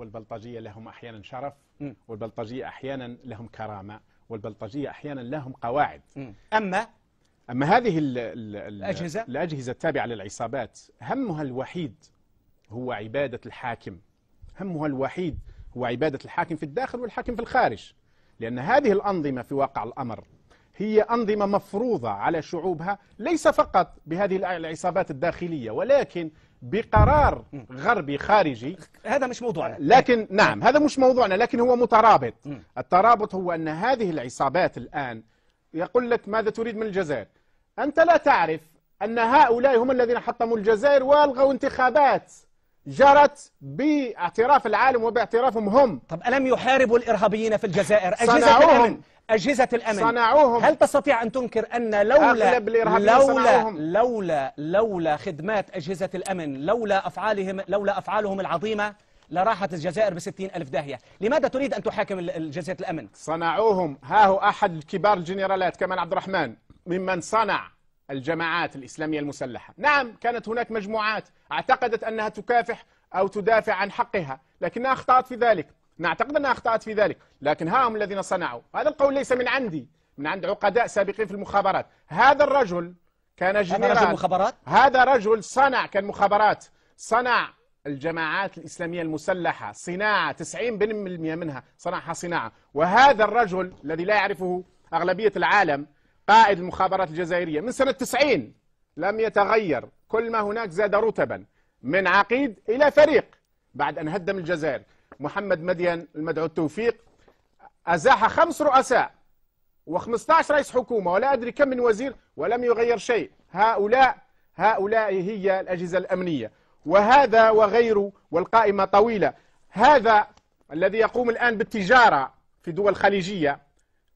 والبلطجية لهم أحيانا شرف م. والبلطجية أحيانا لهم كرامة والبلطجية أحيانا لهم قواعد. أما أما هذه ال ال الأجهزة؟ الأجهزة التابعة للعصابات همها الوحيد هو عبادة الحاكم همها الوحيد هو عبادة الحاكم في الداخل والحاكم في الخارج لأن هذه الأنظمة في واقع الأمر هي أنظمة مفروضة على شعوبها ليس فقط بهذه العصابات الداخلية ولكن بقرار غربي خارجي. هذا مش موضوعنا. لكن نعم هذا مش موضوعنا لكن هو مترابط. الترابط هو أن هذه العصابات الآن يقول لك ماذا تريد من الجزائر؟ أنت لا تعرف أن هؤلاء هم الذين حطموا الجزائر وألغوا انتخابات. جرت باعتراف العالم وباعترافهم هم. طب ألم يحاربوا الإرهابيين في الجزائر؟ أجهزة صنعوهم. الأمن أجهزة الأمن. صنعوهم. هل تستطيع أن تنكر أن لولا لولا. لولا لولا خدمات أجهزة الأمن لولا أفعالهم لولا أفعالهم العظيمة لراحت الجزائر بستين ألف داهية. لماذا تريد أن تحاكم الجزائر الأمن؟ صنعوهم. ها هو أحد الكبار الجنرالات كمال عبد الرحمن ممن صنع الجماعات الإسلامية المسلحة. نعم كانت هناك مجموعات اعتقدت أنها تكافح أو تدافع عن حقها لكنها أخطأت في ذلك. نعتقد أنها أخطأت في ذلك لكن ها هم الذين صنعوا. هذا القول ليس من عندي من عند عقداء سابقين في المخابرات. هذا الرجل كان هذا جنرال. رجل مخابرات؟ هذا رجل صنع كان مخابرات صنع الجماعات الإسلامية المسلحة صناعة 90% منها صنعها صناعة. وهذا الرجل الذي لا يعرفه أغلبية العالم قائد المخابرات الجزائرية من سنة 90 لم يتغير. كل ما هناك زاد رتبا من عقيد إلى فريق بعد أن هدم الجزائر. محمد مدين المدعو التوفيق أزاح خمس رؤساء و15 رئيس حكومة ولا أدري كم من وزير ولم يغير شيء. هؤلاء هؤلاء هي الأجهزة الأمنية. وهذا وغيره والقائمة طويلة. هذا الذي يقوم الآن بالتجارة في دول خليجية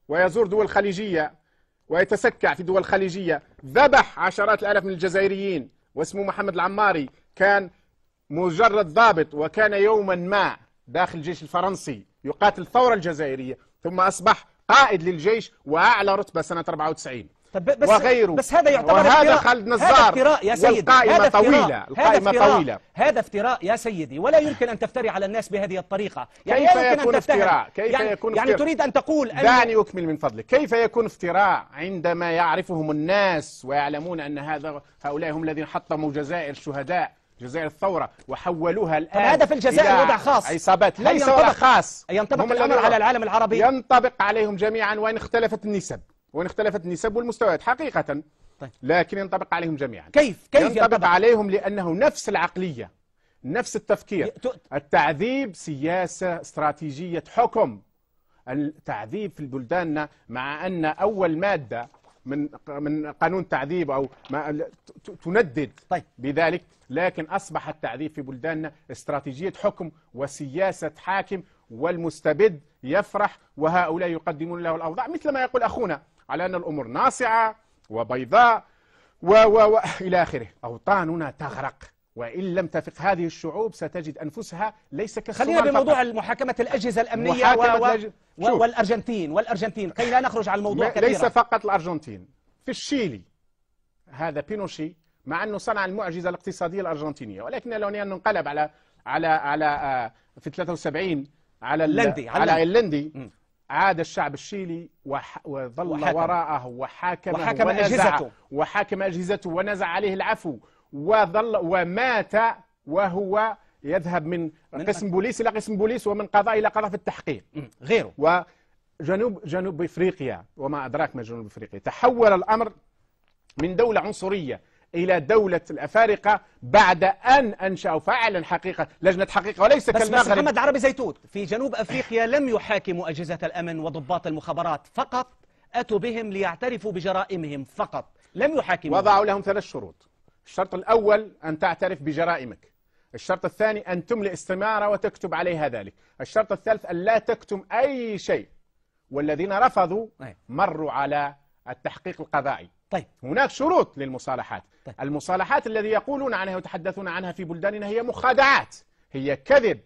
ويزور دول خليجية ويتسكع في دول خليجية. ذبح عشرات الآلاف من الجزائريين واسمه محمد العماري. كان مجرد ضابط وكان يوما ما داخل الجيش الفرنسي يقاتل الثورة الجزائرية ثم أصبح قائد للجيش وأعلى رتبة سنة 94 طب بس وغيره. بس هذا يعتبر وهذا افتراء. خالد هذا نزار. افتراء يا سيدي. والقائمة هذا. طويلة. هذا القائمة افتراء. طويلة. هذا افتراء يا سيدي. ولا يمكن أن تفتري على الناس بهذه الطريقة. يعني كيف يكون افتراء؟ كيف يعني يكون يعني افتراء؟ تريد أن تقول أن دعني أكمل من فضلك. كيف يكون افتراء عندما يعرفهم الناس ويعلمون أن هذا هؤلاء هم الذين حطموا جزائر شهداء جزائر الثورة وحولوها الآن هذا في الجزائر وضع خاص. عصابات. ليس وضع خاص. ينطبق الأمر على العالم العربي؟ ينطبق عليهم جميعا وإن اختلفت النسب. وإن اختلفت النسب والمستويات حقيقة. طيب. لكن ينطبق عليهم جميعا. كيف كيف ينطبق ينطبق؟ عليهم لأنه نفس العقلية نفس التفكير. التعذيب سياسة استراتيجية حكم. التعذيب في بلداننا مع أن أول مادة من من قانون تعذيب أو ما تندد طيب. بذلك. لكن أصبح التعذيب في بلداننا استراتيجية حكم وسياسة حاكم والمستبد يفرح وهؤلاء يقدمون له الأوضاع مثل ما يقول أخونا. على أن الأمور ناصعة وبيضاء و و و إلى آخره. أوطاننا تغرق. وإن لم تفق هذه الشعوب ستجد أنفسها ليس كالصومال خلينا بموضوع. محاكمة الأجهزة الأمنية محاكمة و... الأج- و... والأرجنتين. والأرجنتين. كي لا نخرج على الموضوع م- كثيرا. ليس فقط الأرجنتين. في الشيلي هذا بينوشي مع أنه صنع المعجزة الاقتصادية الأرجنتينية. ولكن لو أنه انقلب على على على آه، في 73 على ال- اللندي، على على اللندي. عاد الشعب الشيلي وح وظل وحاكم. وراءه وحاكمه وحاكم ونزع أجهزته. وحاكم أجهزته ونزع عليه العفو وظل ومات وهو يذهب من, من- قسم بوليس إلى قسم بوليس ومن قضاء إلى قضاء في التحقيق. غيره وجنوب جنوب إفريقيا وما أدراك ما جنوب إفريقيا تحول الأمر من دولة عنصرية إلى دولة الأفارقة بعد أن أنشأوا فعلا حقيقة لجنة حقيقة وليس بس, بس كالمغرب. محمد عربي زيتوت في جنوب أفريقيا لم يحاكموا أجهزة الأمن وضباط المخابرات فقط أتوا بهم ليعترفوا بجرائمهم فقط لم يحاكموا. وضعوا لهم ثلاث شروط. الشرط الأول أن تعترف بجرائمك. الشرط الثاني أن تملئ استمارة وتكتب عليها ذلك. الشرط الثالث أن لا تكتم أي شيء. والذين رفضوا أي. مروا على التحقيق القضائي. طيب. هناك شروط للمصالحات. طيب. المصالحات الذي يقولون عنها ويتحدثون عنها في بلداننا هي مخادعات هي كذب.